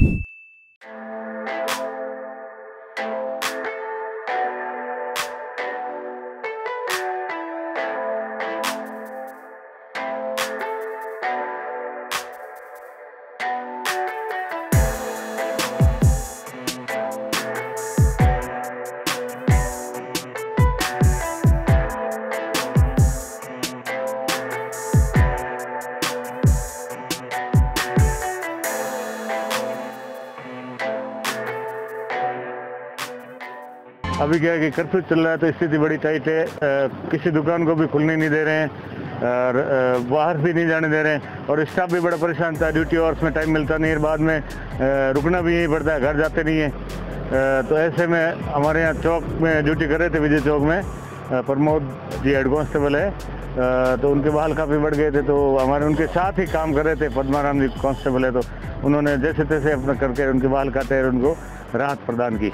you अभी क्या है कि कर्फ्यू चल रहा है तो स्थिति बड़ी टाइट है। किसी दुकान को भी खुलने नहीं दे रहे हैं और बाहर भी नहीं जाने दे रहे हैं। और स्टाफ भी बड़ा परेशान था ड्यूटी आवर्स में टाइम मिलता नहीं है, बाद में रुकना भी यहीं पड़ता है, घर जाते नहीं है। तो ऐसे में हमारे यहाँ चौक में ड्यूटी कर रहे थे विजय चौक में। प्रमोद जी हेड कांस्टेबल है। तो उनके बाल काफ़ी बढ़ गए थे तो हमारे उनके साथ ही काम कर रहे थे, पद्माराम जी कांस्टेबल है तो उन्होंने जैसे तैसे अपना करके उनके बाल काटे और उनको राहत प्रदान की।